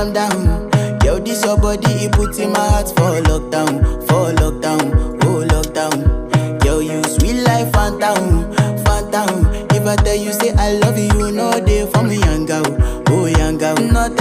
calm down. Yo, this your body, it puts in my heart for lockdown, for lockdown, oh lockdown. Yo, you sweet life, phantom, phantom. If I tell you say I love you, no they for me, young girl, oh young girl. Not